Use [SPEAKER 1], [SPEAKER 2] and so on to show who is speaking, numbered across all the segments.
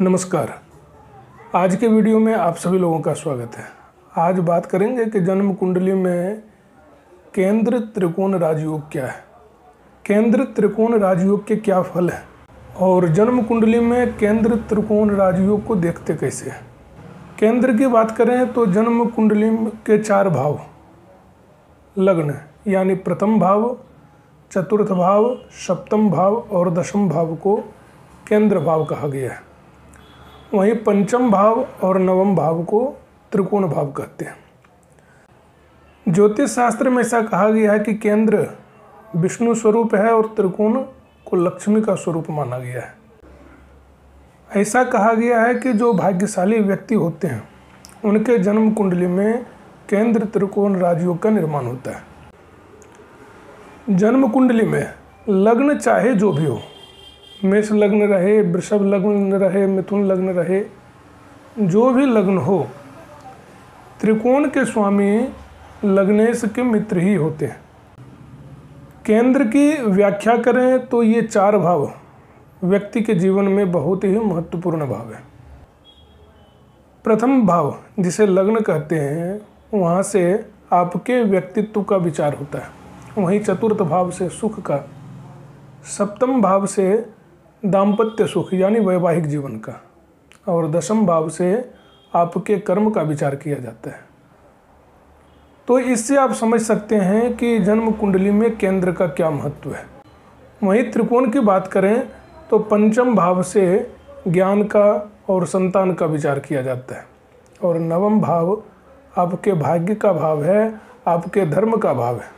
[SPEAKER 1] नमस्कार। आज के वीडियो में आप सभी लोगों का स्वागत है। आज बात करेंगे कि जन्म कुंडली में केंद्र त्रिकोण राजयोग क्या है? केंद्र त्रिकोण राजयोग के क्या फल हैं? और जन्म कुंडली में केंद्र त्रिकोण राजयोग को देखते कैसे हैं? केंद्र की बात करें तो जन्म कुंडली के चार भाव। लग्न, यानी प्रथम भाव, चतुर्थ भाव, सप्तम भाव और दशम भाव को केंद्र भाव कहा गया है। वहीं पंचम भाव और नवम भाव को त्रिकोण भाव कहते हैं। ज्योतिष शास्त्र में ऐसा कहा गया है कि केंद्र विष्णु स्वरूप है और त्रिकोण को लक्ष्मी का स्वरूप माना गया है। ऐसा कहा गया है कि जो भाग्यशाली व्यक्ति होते हैं, उनके जन्म कुंडली में केंद्र त्रिकोण राजयोग का निर्माण होता है। जन्म कुंडली में लग्न चाहे जो भी हो मेष लग्न रहे, वृषभ लग्न रहे, मिथुन लग्न रहे, जो भी लग्न हो, त्रिकोण के स्वामी लग्नेश के मित्र ही होते हैं। केंद्र की व्याख्या करें तो ये चार भाव व्यक्ति के जीवन में बहुत ही महत्वपूर्ण भाव है। प्रथम भाव, जिसे लग्न कहते हैं, वहाँ से आपके व्यक्तित्व का विचार होता है। वहीं चतुर्थ भाव से सुख का, सप्तम भाव से दाम्पत्य सुख यानी वैवाहिक जीवन का। और दशम भाव से आपके कर्म का विचार किया जाता है। तो इससे आप समझ सकते हैं कि जन्म कुंडली में केंद्र का क्या महत्व है। वहीं त्रिकोण की बात करें तो पंचम भाव से ज्ञान का और संतान का विचार किया जाता है। और नवम भाव आपके भाग्य का भाव है, आपके धर्म का भाव है।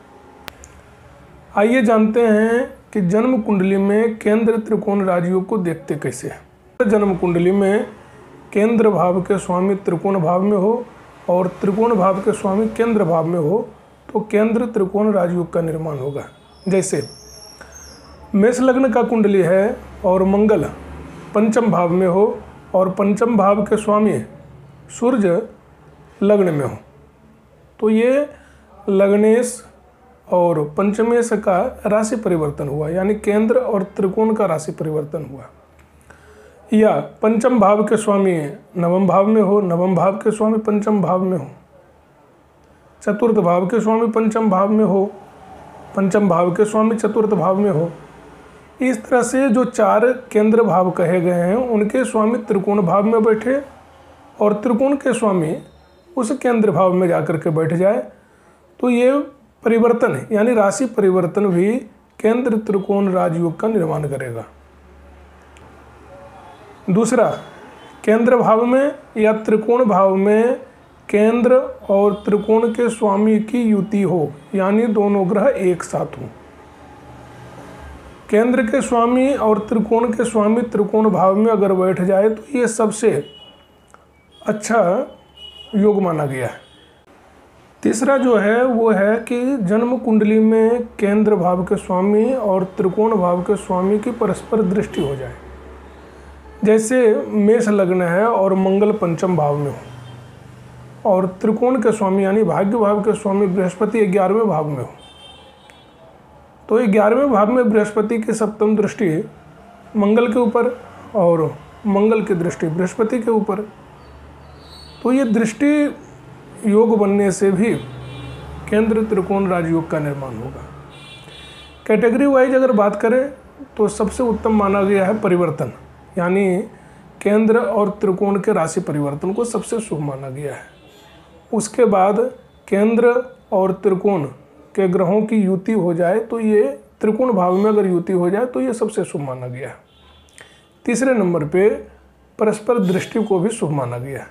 [SPEAKER 1] आइए जानते हैं कि जन्म कुंडली में केंद्र त्रिकोण राजयोग को देखते कैसे हैं? जन्म कुंडली में केंद्र भाव के स्वामी त्रिकोण भाव में हो और त्रिकोण भाव के स्वामी केंद्र भाव में हो तो केंद्र त्रिकोण राजयोग का निर्माण होगा। जैसे, मेष लग्न का कुंडली है और मंगल पंचम भाव में हो और पंचम भाव के स्वामी सूर्य लग्न में हो। तो ये लग्नेश और पंचमेश का राशि परिवर्तन हुआ, यानी केंद्र और त्रिकोण का राशि परिवर्तन हुआ। या पंचम भाव के स्वामी नवम भाव में हो, नवम भाव के स्वामी पंचम भाव में हो। चतुर्थ भाव के स्वामी पंचम भाव में हो, पंचम भाव के स्वामी चतुर्थ भाव में हो। इस तरह से जो चार केंद्र भाव कहे गए हैं, उनके स्वामी त्रिकोण भाव में बैठे और त्रिकोण के स्वामी उस केंद्र भाव में जाकर के बैठ जाए तो ये परिवर्तन यानी राशि परिवर्तन भी केंद्र त्रिकोण राजयोग का निर्माण करेगा। दूसरा, केंद्र भाव में या त्रिकोण भाव में केंद्र और त्रिकोण के स्वामी की युति हो, यानी दोनों ग्रह एक साथ हो। केंद्र के स्वामी और त्रिकोण के स्वामी त्रिकोण भाव में अगर बैठ जाए तो ये सबसे अच्छा योग माना गया है। तीसरा जो है, वो है कि जन्म कुंडली में केंद्र भाव के स्वामी और त्रिकोण भाव के स्वामी की परस्पर दृष्टि हो जाए। जैसे मेष लग्न है और मंगल पंचम भाव में हो। और त्रिकोण के स्वामी यानी भाग्य भाव के स्वामी बृहस्पति ग्यारहवें भाव में हो। तो ग्यारहवें भाव में बृहस्पति की सप्तम दृष्टि मंगल के ऊपर और मंगल की दृष्टि बृहस्पति के ऊपर। तो ये दृष्टि योग बनने से भी केंद्र त्रिकोण राजयोग का निर्माण होगा। कैटेगरी वाइज अगर बात करें तो सबसे उत्तम माना गया है परिवर्तन, यानी केंद्र और त्रिकोण के राशि परिवर्तन को सबसे शुभ माना गया है। उसके बाद केंद्र और त्रिकोण के ग्रहों की युति हो जाए तो ये त्रिकोण भाव में अगर युति हो जाए तो ये सबसे शुभ माना गया है। तीसरे नंबर पे परस्पर दृष्टि को भी शुभ माना गया है।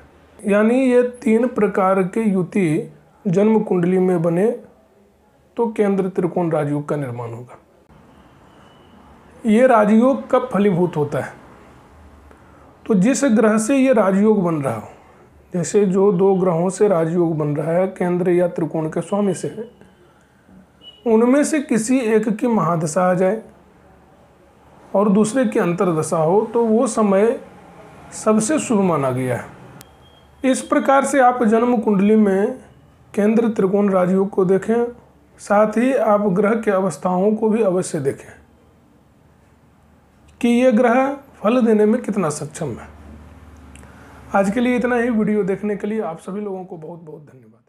[SPEAKER 1] यानी ये तीन प्रकार के युति जन्म कुंडली में बने तो केंद्र त्रिकोण राजयोग का निर्माण होगा। ये राजयोग कब फलीभूत होता है? तो जिस ग्रह से ये राजयोग बन रहा हो, जैसे जो दो ग्रहों से राजयोग बन रहा है, केंद्र या त्रिकोण के स्वामी से, उनमें से किसी एक की महादशा आ जाए और दूसरे की अंतरदशा हो तो वो समय सबसे शुभ माना गया है। इस प्रकार से आप जन्म कुंडली में केंद्र त्रिकोण राजयोग को देखें, साथ ही आप ग्रह के अवस्थाओं को भी अवश्य देखें कि ये ग्रह फल देने में कितना सक्षम है। आज के लिए इतना ही। वीडियो देखने के लिए आप सभी लोगों को बहुत बहुत धन्यवाद।